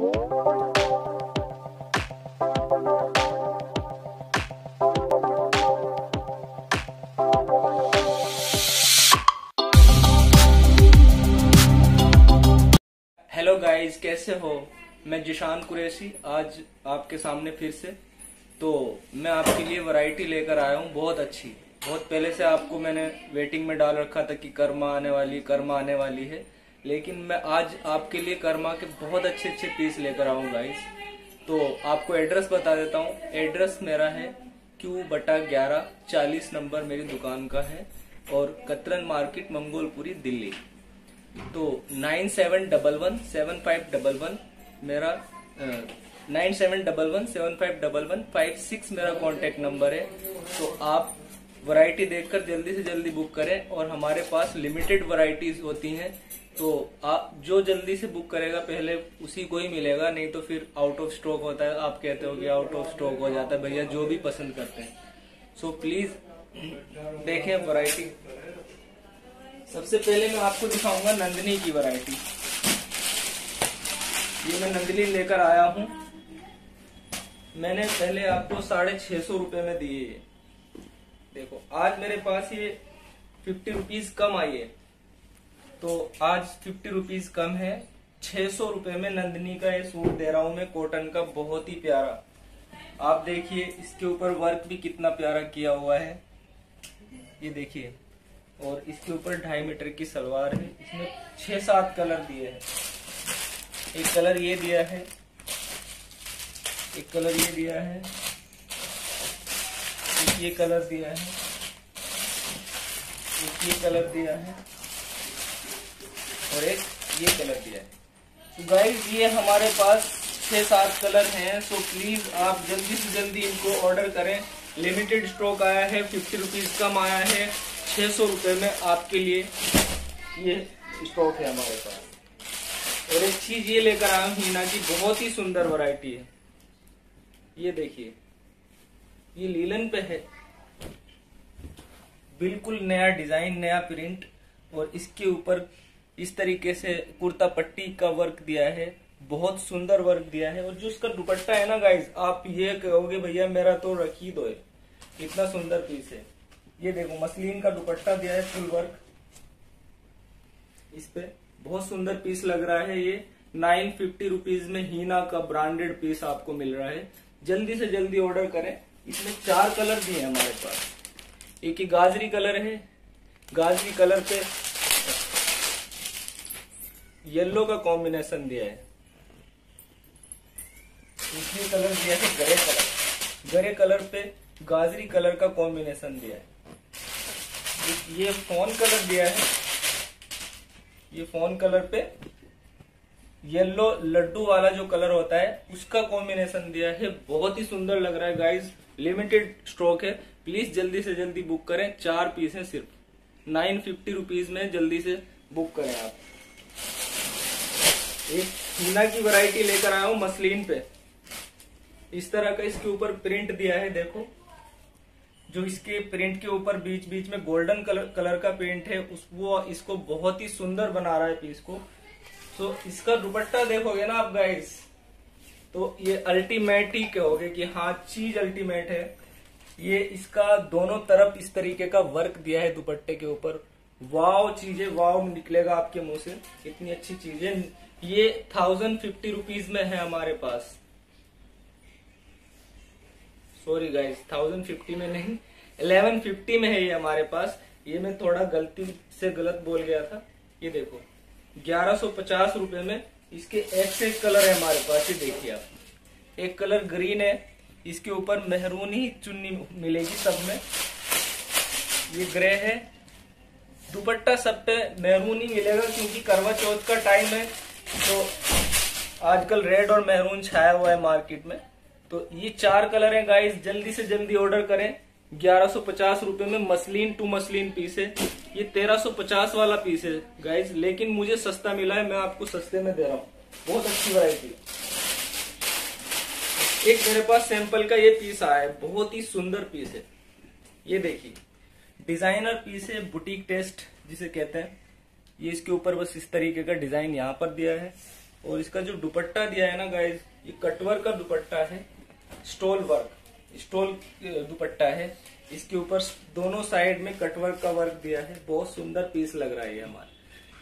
Hello guys, कैसे हो? मैं जिशान कुरैशी, आज आपके सामने फिर से। तो मैं आपके लिए वैरायटी लेकर आया हूँ, बहुत अच्छी। बहुत पहले से आपको मैंने वेटिंग में डाल रखा था कि कर्मा आने वाली, कर्मा आने वाली है। लेकिन मैं आज आपके लिए कर्मा के बहुत अच्छे अच्छे पीस लेकर आऊँ गाइस तो आपको एड्रेस बता देता हूँ. एड्रेस मेरा है क्यू बटा ग्यारह चालीस नंबर मेरी दुकान का है और कतरन मार्केट, मंगोलपुरी, दिल्ली. तो nine seven double one, seven five double one मेरा nine seven double one, seven five double one, five six मेरा कॉन्टेक्ट नंबर है. तो आप वैरायटी देखकर जल्दी से जल्दी बुक करें और हमारे पास लिमिटेड वैरायटीज होती हैं तो आप जो जल्दी से बुक करेगा पहले उसी को ही मिलेगा नहीं तो फिर आउट ऑफ़ स्टॉक होता है। आप कहते हो कि आउट ऑफ़ स्टॉक हो जाता है भैया जो भी पसंद करते हैं। सो so, प्लीज़ देखें वैरायटी सबसे पहले मैं आपको दिखाऊँगा नंदनी की वैरायटी ये मैं नंदनी लेकर आया हूँ। मैंने पहले आपको साढ़े छह सौ रुपए में दिए देखो, आज मेरे पास ये फिफ्टी रुपीज़ कम आई है। तो आज फिफ्टी रुपीज़ कम है। छह सौ रुपए में नंदनी का ये सूट दे रहा हूँ मैं कॉटन का, बहुत ही प्यारा। आप देखिए, इसके ऊपर वर्क भी कितना प्यारा किया हुआ है। ये देखिए, और इसके ऊपर ढाई मीटर की सलवार है। इसमें छह सात कलर दिए हैं। एक कलर ये दिया है, एक कलर ये दिया है। एक ये कलर दिया है। एक ये कलर दिया है और एक ये कलर दिया है। तो गाइज़ ये हमारे पास छह सात कलर हैं सो प्लीज़ आप जल्दी से जल्दी इनको ऑर्डर करें। लिमिटेड स्टॉक आया है फिफ्टी रुपीज़ कम आया है, छह सौ रुपए में आपके लिए ये स्टॉक है हमारे पास। और एक चीज़ ये लेकर आया हूँ, हीना की बहुत ही सुंदर वैरायटी है। ये देखिए। ये लीलन पे है। बिल्कुल नया डिज़ाइन, नया प्रिंट और इसके ऊपर इस तरीके से कुर्ता पट्टी का वर्क दिया है, बहुत सुंदर वर्क दिया है और जो इसका दुपट्टा है ना गाइज़ आप ये कहोगे, भैया, मेरा तो रखी दो इतना सुंदर पीस है। ये देखो, मसलिन का दुपट्टा दिया है फुल वर्क इस पे बहुत सुंदर पीस लग रहा है ये। नाइन फिफ्टी रुपीज़ में हीना का ब्रांडेड पीस आपको मिल रहा है। जल्दी से जल्दी ऑर्डर करें। इसमें चार कलर दिए हैं हमारे पास। एक ही गाजरी कलर है। गाजरी कलर पे येलो का कॉम्बिनेशन दिया है। दूसरी कलर दिया है गरे कलर। गरे कलर पे गाजरी कलर का कॉम्बिनेशन दिया है। ये फ़ोन कलर दिया है। ये फ़ोन कलर पे येलो लड्डू वाला जो कलर होता है, उसका कॉम्बिनेशन दिया है। बहुत ही सुंदर लग रहा है गाइस लिमिटेड स्टॉक है। प्लीज़ जल्दी से जल्दी बुक करें। चार पीस है सिर्फ़। नाइन फिफ्टी रुपीज़ में जल्दी से बुक करें आप। एक हीना की वैरायटी लेकर आया हूँ मसलिन पे। इस तरह का इसके ऊपर प्रिंट दिया है, देखो। जो इसके प्रिंट के ऊपर बीच बीच में गोल्डन कलर कलर का प्रिंट है, उस वो इसको बहुत ही सुंदर बना रहा है पीस को। तो इसका दुपट्टा देखोगे ना आप गाइस तो ये अल्टीमेट ही कहोगे कि हाँ चीज़ अल्टीमेट है। ये इसका दोनों तरफ़ इस तरीके का वर्क दिया है दुपट्टे के ऊपर। वाव चीज़ें वाव निकलेगा आपके मुँह से। इतनी अच्छी चीज़ें। ये थाउज़ेंड फिफ्टी रुपीज़ में है हमारे पास। सॉरी गाइस थाउज़ेंड फिफ्टी में नहीं इलेवन फिफ्टी में है ये हमारे पास। ये मैं थोड़ा गलती से गलत बोल गया था। ये देखो, ग्यारह सौ पचास रुपए में इसके एक से एक कलर है हमारे पास, ये देखिए आप। एक कलर ग्रीन है, इसके ऊपर मेहरून ही चुन्नी मिलेगी सब में। ये ग्रे है। दुपट्टा सब पे मेहरून ही मिलेगा क्योंकि करवा चौथ का टाइम है तो आजकल रेड और मेहरून छाया हुआ है मार्केट में। तो ये चार कलर हैं गाइस जल्दी से जल्दी ऑर्डर करें। ग्यारह सौ पचास रुपए में मसलिन टू मसलिन पीस है। ये तेरह सौ पचास वाला पीस है गाइस लेकिन मुझे सस्ता मिला है, मैं आपको सस्ते में दे रहा हूँ। बहुत अच्छी वैरायटी एक मेरे पास सैंपल का ये पीस आया है, बहुत ही सुंदर पीस है। ये देखिए डिज़ाइनर पीस है बुटीक टेस्ट जिसे कहते हैं। ये इसके ऊपर बस इस तरीके का डिज़ाइन यहाँ पर दिया है। और इसका जो दुपट्टा दिया है ना गाइज़ ये कटवर का दुपट्टा है स्टोल वर्क स्टोल दुपट्टा है। इसके ऊपर दोनों साइड में कटवर्क का वर्क दिया है। बहुत सुंदर पीस लग रहा है ये हमारा।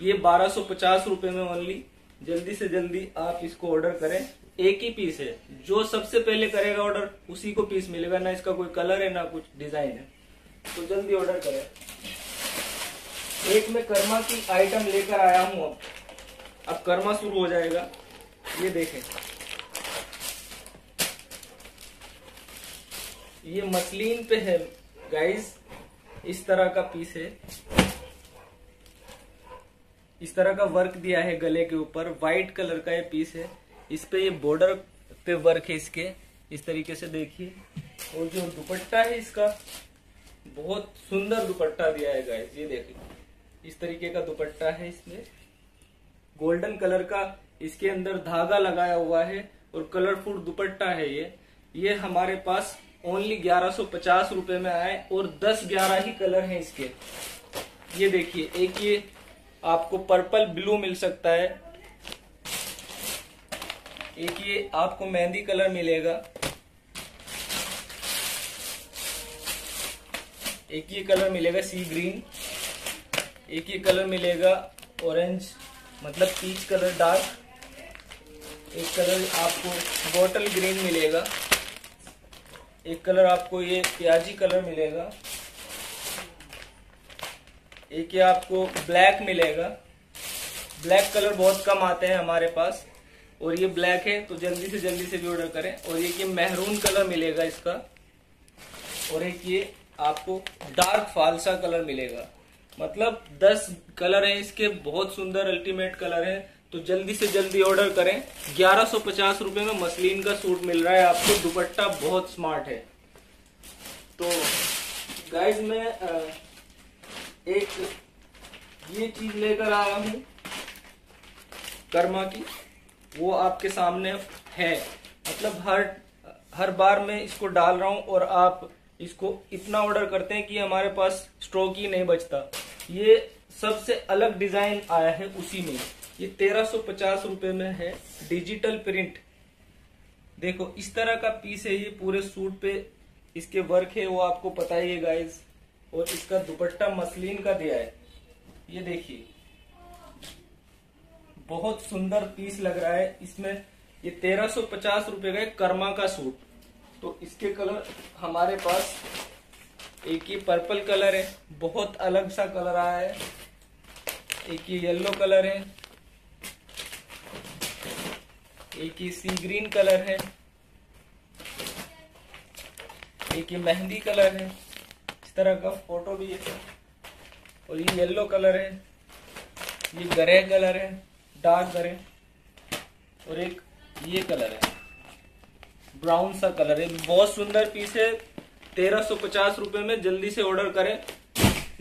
ये बारह सौ पचास रुपये में ओनली जल्दी से जल्दी आप इसको ऑर्डर करें। एक ही पीस है। जो सबसे पहले करेगा ऑर्डर उसी को पीस मिलेगा। ना इसका कोई कलर है, ना कुछ डिज़ाइन है। तो जल्दी ऑर्डर करें। एक मैं कर्मा की आइटम लेकर आया हूँ अब। अब कर्मा शुरू हो जाएगा। ये देखें। ये मसलिन पे है गाइस इस तरह का पीस है. इस तरह का वर्क दिया है गले के ऊपर. व्हाइट कलर का ये पीस है. इस पे ये बॉर्डर पे वर्क है इसके. इस तरीके से देखिए. और जो दुपट्टा है इसका, बहुत सुंदर दुपट्टा दिया है गाइस ये देखिए. इस तरीके का दुपट्टा है इसमें. गोल्डन कलर का इसके अंदर धागा लगाया हुआ है और कलरफुल दुपट्टा है ये. ये हमारे पास ओनली ग्यारह सौ पचास रुपये में आए और दस ग्यारह ही कलर हैं इसके। ये देखिए, एक ये आपको पर्पल ब्लू मिल सकता है। एक ये आपको मेहंदी कलर मिलेगा। एक ये कलर मिलेगा सी ग्रीन। एक ये कलर मिलेगा ऑरेंज मतलब पीच कलर डार्क। एक कलर आपको बॉटल ग्रीन मिलेगा। एक कलर आपको ये प्याजी कलर मिलेगा। एक ये आपको ब्लैक मिलेगा। ब्लैक कलर बहुत कम आते हैं हमारे पास। और ये ब्लैक है तो जल्दी से जल्दी से भी ऑर्डर करें। और एक ये मेहरून कलर मिलेगा इसका। और एक ये आपको डार्क फालसा कलर मिलेगा। मतलब दस कलर है इसके, बहुत सुंदर अल्टीमेट कलर है। तो जल्दी से जल्दी ऑर्डर करें। ग्यारह सौ पचास रुपए में मसलिन का सूट मिल रहा है आपको। दुपट्टा बहुत स्मार्ट है। तो गाइज़ मैं एक ये चीज़ लेकर आया हूँ, कर्मा की। वो आपके सामने है। मतलब हर हर बार मैं इसको डाल रहा हूँ और आप इसको इतना ऑर्डर करते हैं कि हमारे पास स्ट्रोक ही नहीं बचता। ये सबसे अलग डिज़ाइन आया है उसी में। ये तेरह सौ पचास रुपए में है डिजिटल प्रिंट देखो, इस तरह का पीस है ये पूरे सूट पे। इसके वर्क है, वो आपको पता ही है गाइज़ और इसका दुपट्टा मसलिन का दिया है। ये देखिए। बहुत सुंदर पीस लग रहा है। इसमें ये तेरह सौ पचास रुपए का कर्मा का सूट तो इसके कलर हमारे पास एक ये पर्पल कलर है। बहुत अलग सा कलर आया है। एक ये येलो कलर है। एक ये सी ग्रीन कलर है। एक ये मेहंदी कलर है। इस तरह का फ़ोटो भी है। और ये येलो कलर है। ये ग्रे कलर है। Dark grey. और एक ये कलर है। ब्राउन सा कलर है। बहुत सुंदर पीस है। तेरह सौ पचास रुपए में जल्दी से ऑर्डर करें।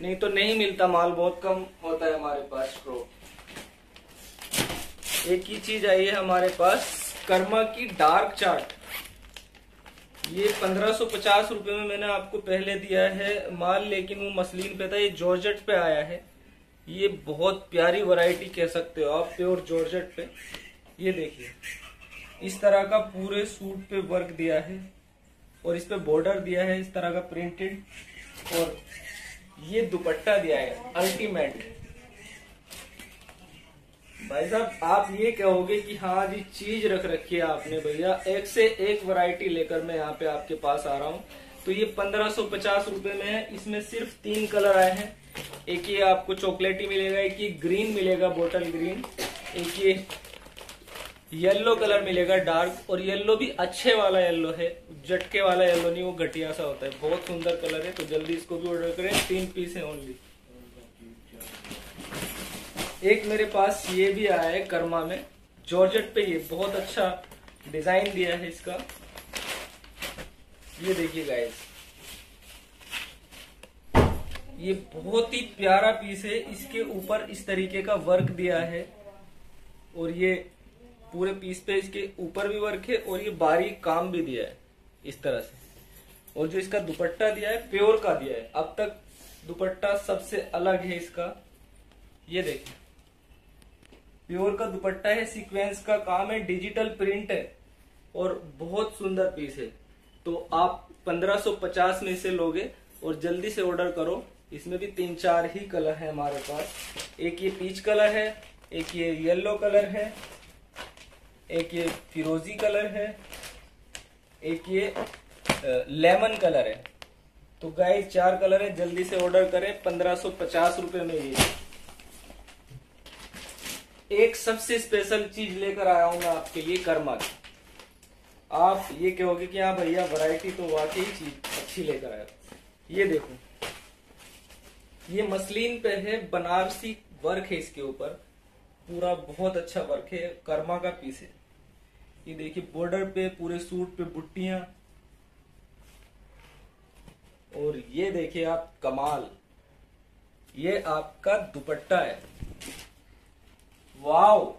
नहीं तो नहीं मिलता माल। बहुत कम होता है हमारे पास स्टॉक। एक ही चीज़ आई है हमारे पास, कर्मा की डार्क चार्ट। ये पंद्रह सौ पचास रुपए में मैंने आपको पहले दिया है। माल लेकिन वो मसलिन पे था, ये जॉर्जेट पे आया है। ये बहुत प्यारी वैरायटी कह सकते हो आप प्योर जॉर्जेट पे। ये देखिए, इस तरह का पूरे सूट पे वर्क दिया है और इस पे बॉर्डर दिया है, इस तरह का प्रिंटेड। और ये दुपट्टा दिया है, अल्टीमेट। भाई साहब, आप ये कहोगे कि हाँ जी, चीज़ रख रखी है आपने भैया। एक से एक वैरायटी लेकर मैं यहाँ पे आपके पास आ रहा हूँ। तो ये पंद्रह सौ पचास रुपये में है। इसमें सिर्फ़ तीन कलर आए हैं। एक ये आपको चॉकलेटी मिलेगा, एक ये ग्रीन मिलेगा बोटल ग्रीन एक ये येलो कलर मिलेगा डार्क और येलो भी अच्छे वाला येलो है। झटके वाला येलो नहीं, वो घटिया सा होता है। बहुत सुंदर कलर है तो जल्दी इसको भी ऑर्डर करें। तीन पीस है ओनली एक मेरे पास ये भी आया है कर्मा में। जॉर्जेट पे ये बहुत अच्छा डिज़ाइन दिया है इसका। ये देखिए गाइस ये बहुत ही प्यारा पीस है। इसके ऊपर इस तरीके का वर्क दिया है। और ये पूरे पीस पे इसके ऊपर भी वर्क है और ये बारीक काम भी दिया है, इस तरह से। और जो इसका दुपट्टा दिया है, प्योर का दिया है। अब तक दुपट्टा सबसे अलग है इसका। ये देखिए। प्योर का दुपट्टा है सीक्वेंस का काम है डिजिटल प्रिंट है और बहुत सुंदर पीस है। तो आप 1550 में इसे लोगे और जल्दी से ऑर्डर करो। इसमें भी तीन चार ही कलर है हमारे पास। एक ये पीच कलर है, एक ये येलो कलर है, एक ये फिरोजी कलर है, एक ये लेमन कलर है। तो गाइस चार कलर है, जल्दी से ऑर्डर करें। पंद्रह सौ पचास रुपए में ये। एक सबसे स्पेशल चीज़ लेकर आया हूँ मैं आपके लिए, कर्मा की। आप ये कहोगे कि हाँ भैया वैरायटी तो वाकई चीज़ अच्छी लेकर आया। ये देखो। ये मसलिन पे है, बनारसी वर्क है इसके ऊपर। पूरा बहुत अच्छा वर्क है, कर्मा का पीस है। ये देखिए बॉर्डर पे, पूरे सूट पे बुट्टियाँ। और ये देखिए आप, कमाल। ये आपका दुपट्टा है। वाओ,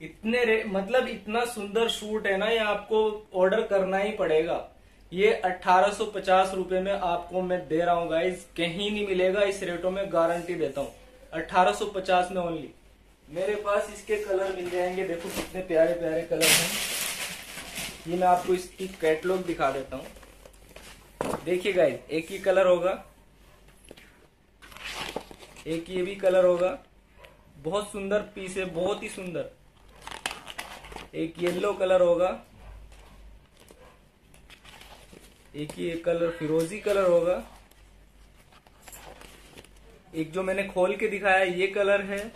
इतने रे मतलब इतना सुंदर सूट है ना, ये आपको ऑर्डर करना ही पड़ेगा। ये अठारह सौ पचास रुपए में आपको मैं दे रहा हूँ गाइज़ कहीं नहीं मिलेगा, इस रेटों में गारंटी देता हूँ। अठारह सौ पचास में ओनली मेरे पास इसके कलर मिल जाएँगे। देखो कितने प्यारे प्यारे कलर हैं। ये मैं आपको इसकी कैटलॉग दिखा देता हूँ। देखिए गाइज़ एक ही कलर होगा। एक ये भी कलर होगा। बहुत सुंदर पीस है, बहुत ही सुंदर। एक येलो कलर होगा। एक ये कलर फिरोजी कलर होगा। एक जो मैंने खोल के दिखाया, ये कलर है।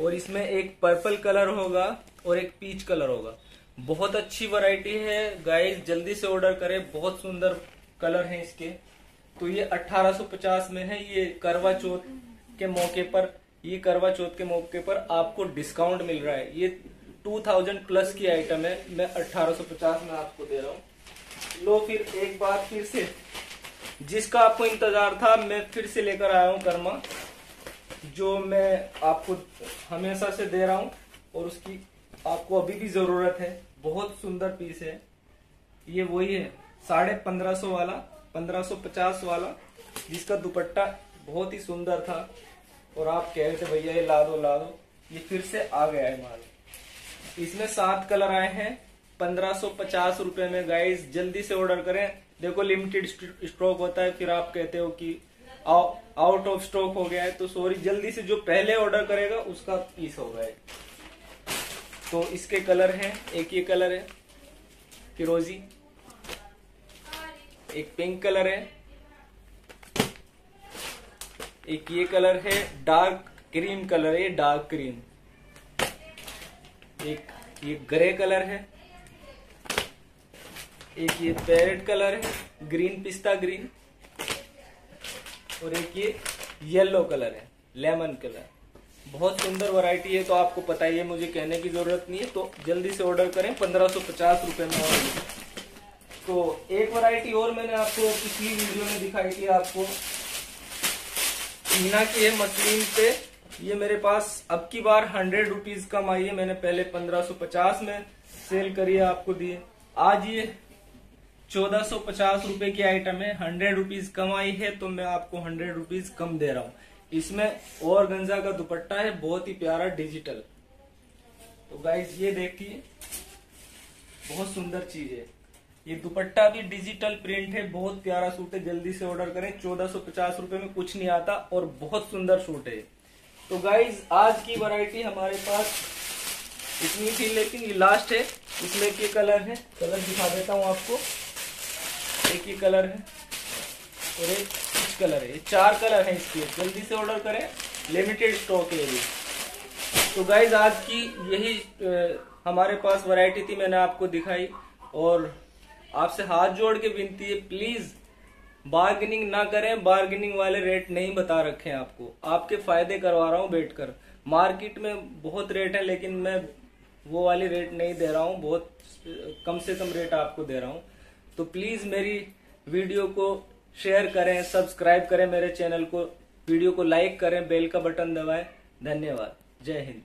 और इसमें एक पर्पल कलर होगा और एक पीच कलर होगा। बहुत अच्छी वैरायटी है। गाइस जल्दी से ऑर्डर करें। बहुत सुंदर कलर है इसके। तो ये 1850 में है, ये करवा चौथ के मौके पर, ये करवा चौथ के मौके पर आपको डिस्काउंट मिल रहा है। ये 2000 प्लस की आइटम है, मैं 1850 में आपको दे रहा हूँ। लो, फिर एक बार फिर से, जिसका आपको इंतज़ार था, मैं फिर से लेकर आया हूँ कर्मा, जो मैं आपको हमेशा से दे रहा हूँ, और उसकी आपको अभी भी ज़रूरत है। बहुत सुंदर पीस है। ये वही है, साढ़े पंद्रह सौ वाला। पंद्रह सौ पचास वाला, जिसका दुपट्टा बहुत ही सुंदर था। और आप कह रहे थे, भैया, ये ला दो ला दो। ये फिर से आ गया है माल। इसमें सात कलर आए हैं। पंद्रह सौ पचास रुपए में गाइस जल्दी से ऑर्डर करें। देखो लिमिटेड स्टॉक होता है, फिर आप कहते हो कि आउट ऑफ़ स्टॉक हो गया है। तो सॉरी जल्दी से जो पहले ऑर्डर करेगा, उसका पीस होगा तो इसके कलर हैं, एक ये कलर है, फिरोजी। एक पिंक कलर है। एक ये कलर है डार्क क्रीम कलर है डार्क क्रीम एक ये ग्रे कलर है। एक ये पैरेट कलर है ग्रीन पिस्ता ग्रीन और एक ये येलो कलर है लेमन कलर बहुत सुंदर वैरायटी है तो आपको पता ही है, मुझे कहने की ज़रूरत नहीं है तो जल्दी से ऑर्डर करें, पंद्रह सौ पचास रुपए में और तो एक वैरायटी और मैंने आपको पिछली वीडियो में दिखाई थी आपको। मीना की है मसलिन पे। ये मेरे पास अब की बार हंड्रेड रुपीज़ कम आई है। मैंने पहले पंद्रह सौ पचास में सेल करी है आपको दिए आज ये चौदह सौ पचास रुपए की आइटम है। हंड्रेड रुपीज़ कम आई है तो मैं आपको हंड्रेड रुपीज़ कम दे रहा हूँ। इसमें और गंजा का दुपट्टा है। बहुत ही प्यारा डिजिटल तो गाइज़ ये देखिए, बहुत सुंदर चीज़ है। ये दुपट्टा भी डिजिटल प्रिंट है, बहुत प्यारा सूट है, जल्दी से ऑर्डर करें। चौदह सौ पचास रुपये में कुछ नहीं आता और बहुत सुंदर सूट है। तो गाइज़ आज की वैरायटी हमारे पास इतनी थी, लेकिन ये लास्ट है। इसमें ये कलर है। कलर दिखा देता हूँ आपको। एक ही कलर है और एक कुछ कलर है। चार कलर है इसके। जल्दी से ऑर्डर करें। लिमिटेड स्टॉक है ये तो गाइज़ आज की यही हमारे पास वैरायटी थी, मैंने आपको दिखाई। और आपसे हाथ जोड़ के विनती है प्लीज़ बार्गेनिंग ना करें बार्गेनिंग वाले रेट नहीं बता रखे हैं आपको। आपके फ़ायदे करवा रहा हूँ बैठकर। मार्केट में बहुत रेट है, लेकिन मैं वो वाली रेट नहीं दे रहा हूँ, बहुत, कम से कम रेट आपको दे रहा हूँ। तो प्लीज़ मेरी वीडियो को शेयर करें सब्सक्राइब करें मेरे चैनल को वीडियो को लाइक करें बेल का बटन दबाएँ। धन्यवाद। जय हिंद।